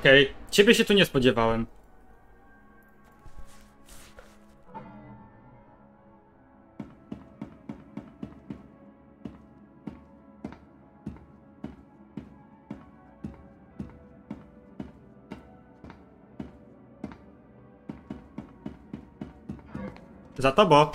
Okej, ciebie się tu nie spodziewałem. Za tobą.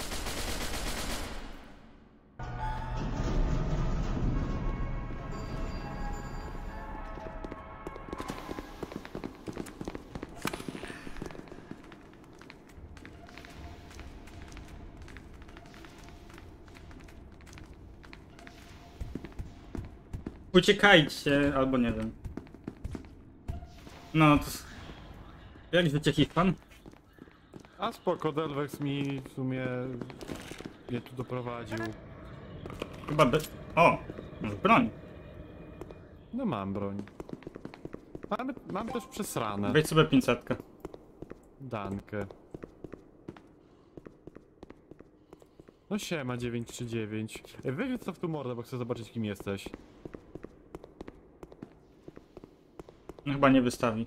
Uciekajcie, albo nie wiem. No, to... Jak życie Hiszpan? A spoko, Delvex mi w sumie mnie tu doprowadził. Chyba be... O! Może broń. No mam broń. Mamy, mam też przesrane. Wejdź sobie pincetkę. Dankę. No siema 939. Ej, Weź co w tu mordę, bo chcę zobaczyć kim jesteś. No chyba nie wystawi.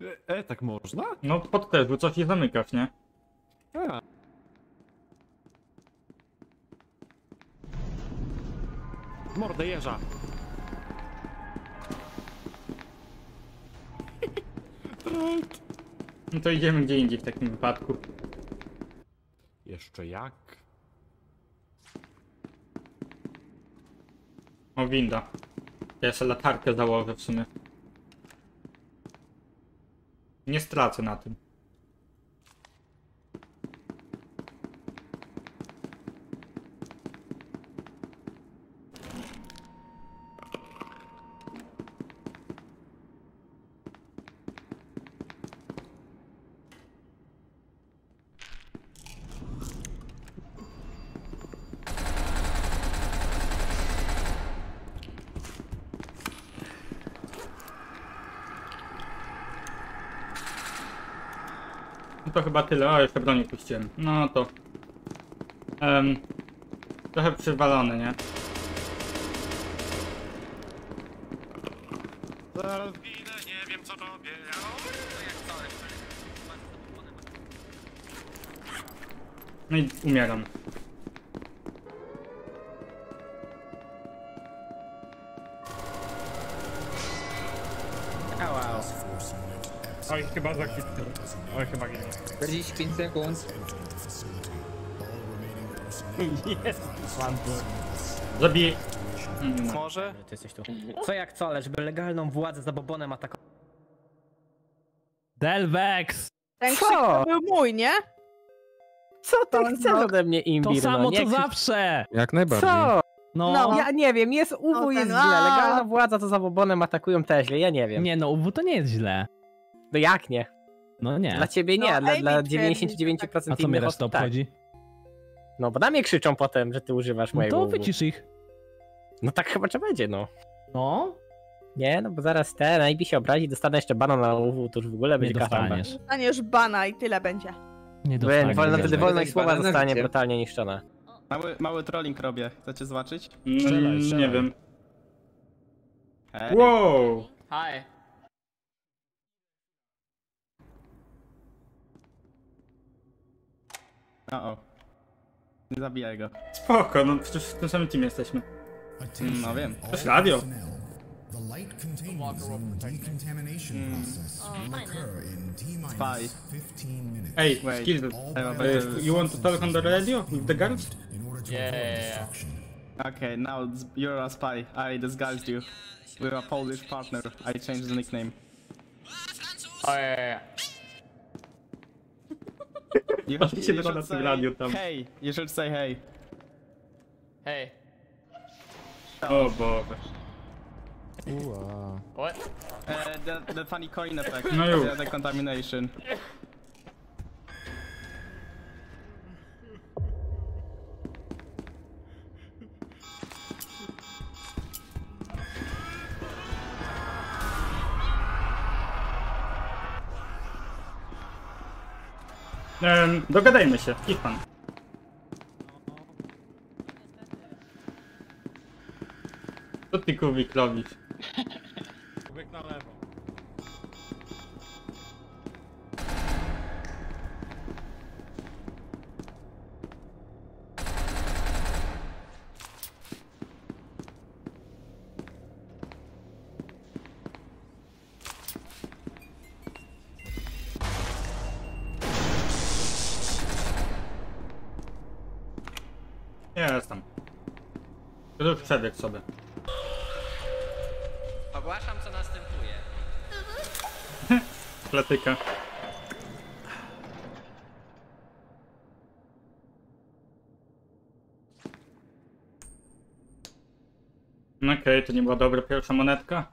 E, e tak można? No pod też, bo coś nie zamykasz, nie? A. Mordę jeża. No to idziemy gdzie indziej w takim wypadku. Jeszcze jak? O, winda. Ja sobie latarkę założę w sumie. Nie stracę na tym. To chyba tyle. O, jeszcze bronię puściłem. No to... em, trochę przywalone, nie? Zaraz ginę, nie wiem co robię. No i umieram. Oj, chyba za chwilkę. Oj, chyba nie. 45 sekund. Zabiję... Mm, no. Może? Ty jesteś tu. Co jak co, ale żeby legalną władzę za bobonem atakować. Delvex! Ten Co? krzyk to był mój, nie? Co ty To chcesz no- ode mnie, To Imbir? samo no, co zawsze! Jak najbardziej. Co? No, No. Ja nie wiem, jest UW, O, jest źle. Legalna władza to zawobonem atakują też źle, ja nie wiem. nie no, UW to nie jest źle. No jak nie? No nie. Dla ciebie nie, No, dla, dla twierdzi, 99% A co mnie reszta tak. obchodzi? No bo na mnie krzyczą potem, że ty używasz No mojego to wycisz ich. No tak chyba trzeba będzie, no. No, Nie, no bo zaraz te, najbi się obrazi, dostanę jeszcze bana na UW, to już w ogóle nie będzie dostaniesz. Dostaniesz bana i tyle będzie. Nie dostaniesz. Delvex. wtedy wolność słowa zostanie brutalnie niszczona. Mały, mały trolling robię. Chcecie zobaczyć? Strzelaj, Mm, nie wiem. Hej. Wow! Hi. O, o. Nie zabijaj go. Spoko, no przecież w tym samym teamie jesteśmy. Mm, No wiem. To jest radio. The light containment decontamination process will occur in T Spy. 15 minutes. Ej, Wait. skills. Ej, Uh, you want to talk on the radio with the guards? In order to Yeah, yeah, yeah. Okay, now you're a spy. I disguised you. We're a Polish partner. I changed the nickname. O, ja, ja, You, Patrzcie you na should tym radiu tam. Hey, you should say hey. Hej. O Boże. What? Uh, the, the funny coin effect. No już. The contamination. Ehm, dogadajmy się, ich pan. Co ty kubik robisz? Jestem. Już przebieg sobie. Ogłaszam co następuje. Klatyka. No Okej, to nie była dobra pierwsza monetka.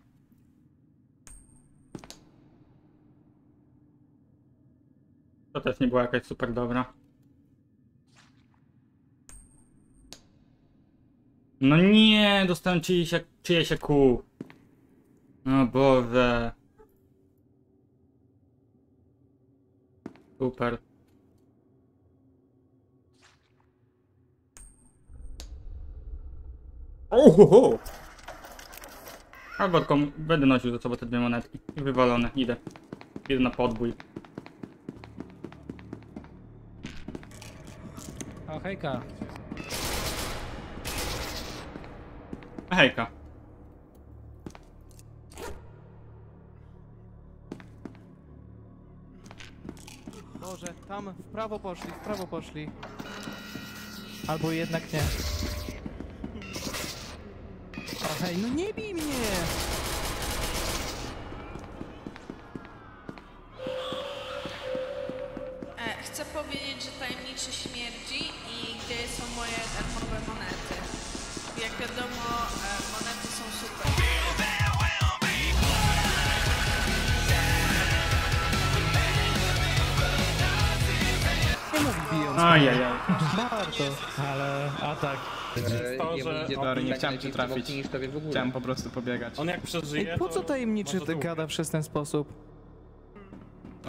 To też nie była jakaś super dobra. No nie, dostałem czyjeś, czyjeś kół. No Boże. Super. Ohoho! Albo tylko będę nosił ze sobą te dwie monetki. I wywalone, idę. Idę na podbój. O hejka. Hejka. Boże, tam w prawo poszli, w prawo poszli. Albo jednak nie. O hej, no nie bij mnie! E, chcę powiedzieć, że tajemniczy śmierdzi i gdzie są moje darmowe monety. Jak wiadomo, Ajajaj. Warto. Ale atak. To, że... Sorry, nie chciałem cię trafić. Chciałem po prostu pobiegać. On jak przeżyje, Ej, po co to tajemniczy może ty to gada przez ten sposób?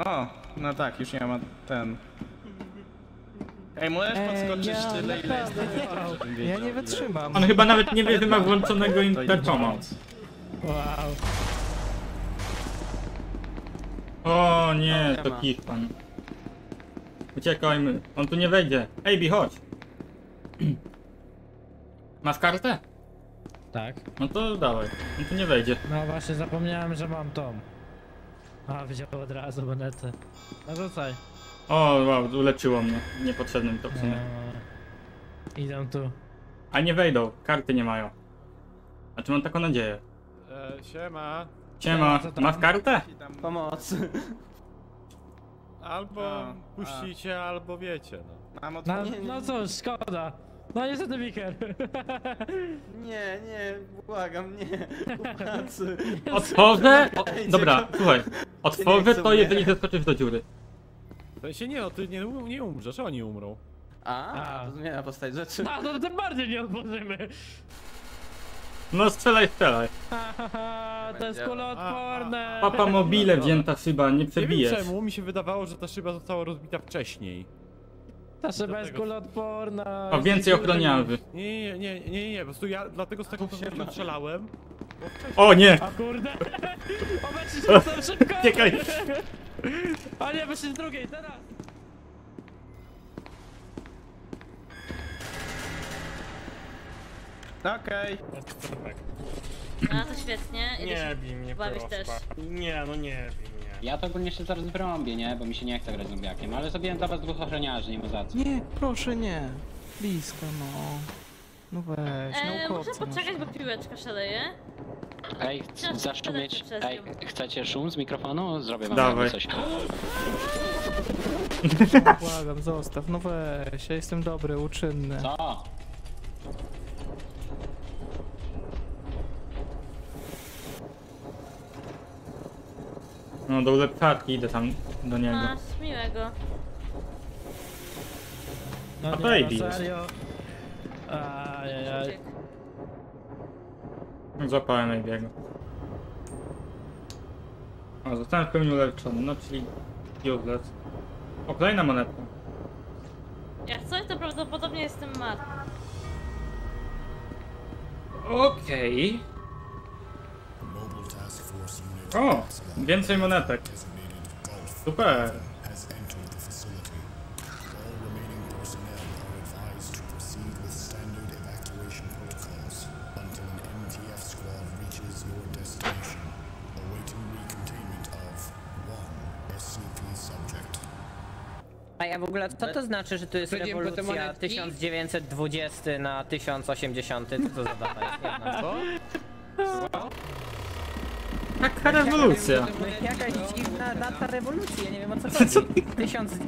O, no tak, już nie ma ten... Ej, możesz podskoczyć ja tyle, ile jest naprawdę nie. Ja nie wytrzymam. On chyba nawet nie wie, że ma włączonego interkoma. Wow. O nie, to ma. Hiszpan. Uciekajmy. On tu nie wejdzie. Ejbi, chodź. Masz kartę? Tak. No to dawaj. On tu nie wejdzie. No właśnie zapomniałem, że mam tą. A, wziął od razu monetę. No rzucaj. O, wow, uleczyło mnie. Niepotrzebne mi to w sumie. Eee, idę tu. A nie wejdą, karty nie mają. Znaczy mam taką nadzieję. E, siema. Siema, tam? masz kartę? Pomoc. Albo A, puścicie, albo wiecie, no. Mam No, no cóż, szkoda. No niestety Wiker. Nie, nie, błagam, nie. Otworzę? O, dobra, słuchaj. Otworzę to, jeżeli zeskoczysz do dziury. W sensie nie, no ty nie, nie umrzesz, oni umrą. A, A. to zmienia postać rzeczy. A, to tym bardziej nie otworzymy. No strzelaj, strzelaj. Hahaha, to jest kuloodporne. Papa mobile wzięta szyba, nie Nie wiem przebijesz. czemu, mi się wydawało, że ta szyba została rozbita wcześniej. Ta szyba jest kuloodporna. A więcej ochroniarzy. Nie, nie, nie, nie, nie, nie, po prostu ja dlatego z taką pewnością strzelałem. O nie! A kurde. Obecnie się szybko. Uciekaj! A nie, wyszli z drugiej, teraz. Okej. No to świetnie. Idę się bij mnie, bawić też. Nie, no nie bij mnie. Ja to ogólnie się zaraz wyrąbię, nie? Bo mi się nie chce grać zombiakiem, ale zrobiłem dla was dwóch ochroniarzy, nie ma za co. Nie, proszę nie. Blisko, no. No weź, E, muszę naukowca. poczekać, bo piłeczka szaleje. Ej, Wciąż ch- zaszumieć. przez Ej, chcecie szum z mikrofonu? Zrobię wam Dawaj. jakby coś. No, błagam, zostaw, no weź, ja jestem dobry, uczynny. Co? No do ulepszarki idę tam do niego. Masz miłego. No A nie, baby no jest. serio. Ajajaj. Uciekł. Złapałem Ejbiego. O, zostałem w pełni uleczony, no czyli useless. O, kolejna monetka. Jak coś, to prawdopodobnie jestem martwy. Okej. O, więcej monetek. Super. A ja w ogóle, co to znaczy, że to jest Wchodzimy po te rewolucja monetki? 1920 na 1080? Co to za data jest? Nie znam. Jaka rewolucja. Jakaś dziwna data rewolucji, ja nie wiem o co chodzi. Tysiąc... ty-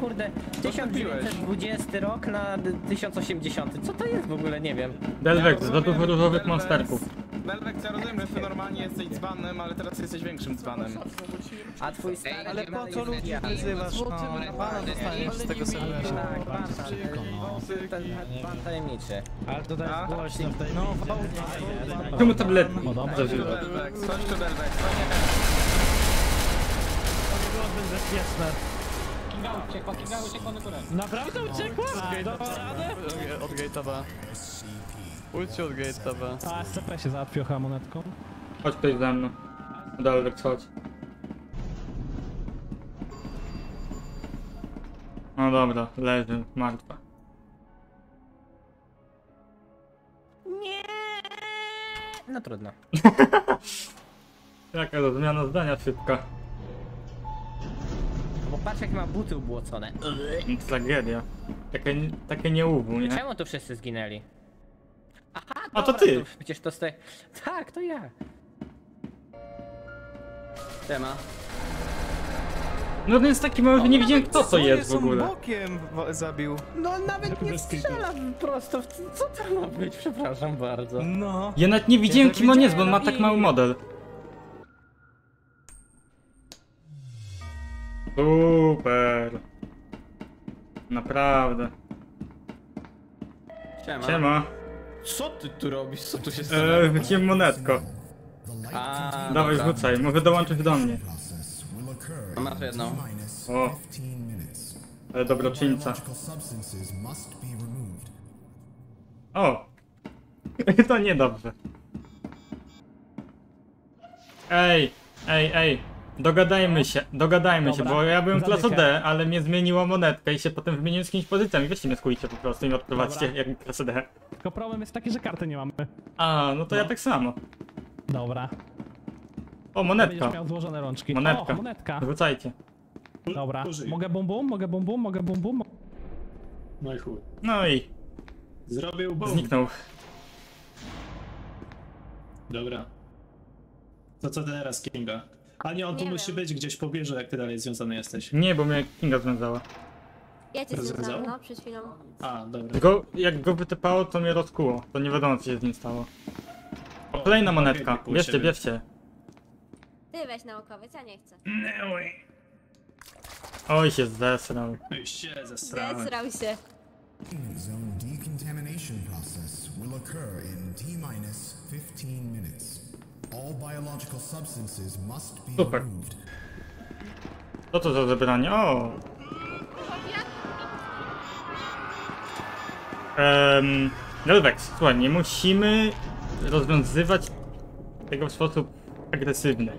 Kurde, 1920 rok na 1080. Co to jest w ogóle, nie wiem. Delvex, za dużo różowych monsterków. Delvex, ja rozumiem, że ty normalnie jesteś dzbanem, ale teraz jesteś większym dzbanem. A twój stary... Ale po co ludzi pijany. wyzywasz, no? Bana dostaniesz z tego serwera. Tak, pan, tajemniczy. Ale to tak A? głośno w tej... No, Czemu tabletki No tu zażywasz? Delvex, chodź tu Delvex, to nie To nie byłoby bezpieczne. Kinga uciekła, Kinga uciekła na górę. Naprawdę uciekła? Od gate'a Pójdźcie od gate'a A, SCP się załatwił chyba monetką. Chodź ktoś ze mną. Delvex, chodź. No dobra, leży, martwa. No trudno. Jaka to zmiana zdania szybka. Bo patrz jak ma buty ubłocone. Tragedia. Takie, takie nieuwu, nie? Czemu tu wszyscy zginęli? Aha, A to dobra, ty. przecież to stoi... Tak, to ja. Tema. No to jest taki mały, że nie widziałem kto to jest w ogóle. bokiem zabił. No nawet nie strzela prosto w... Co to ma być? Przepraszam bardzo. No. Ja nawet nie widziałem kim on jest, bo on ma tak mały model. Super. Naprawdę. Siema. Siema. Co ty tu robisz? Co tu się Eee, wróciłem monetko. The light A, Dawaj, dobra. rzucaj, może dołączyć do mnie. masz jedną. O. 15 minutes. Ale dobroczyńca. O! To niedobrze. Ej, ej, ej. Dogadajmy się, dogadajmy się, Dobra, bo ja byłem klasą zamykam. D, ale mnie zmieniło monetkę i się potem wymieniłem z kimś pozycjami. Weźcie mnie skujcie po prostu i mnie odprowadźcie jak klasę D. Tylko problem jest taki, że karty nie mamy. A, no to ja tak samo. Dobra. O, Będziesz monetka. miał złożone rączki. Monetka. O, monetka. Wrzucajcie. Dobra. Mogę bum bum? Mogę bum bum? Mogę bum bum? No i chuj. No i Zrobił boom. zniknął. Dobra. To co teraz, Kinga? A nie, on tu Nie musi wiem. być gdzieś w pobliżu, jak ty dalej związany jesteś. Nie, bo mnie Kinga związała. Ja cię Rozwiązał? związałam, no, przed chwilą. A, dobra. Tylko jak go wytypało, to mnie rozkuło. To nie wiadomo co się z nim stało. O, kolejna monetka. Bierzcie, siebie. bierzcie. Ty weź naukowiec, ja nie chcę. Oj, się zesrał. I się zestrałem. Zesrał się. Zone decontamination process will occur in T-minus 15 minutes. All biological substances must be Super. removed. Co to za zebranie? O! Um, Delvex, słuchaj, nie musimy rozwiązywać tego w sposób agresywny.